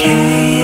okay.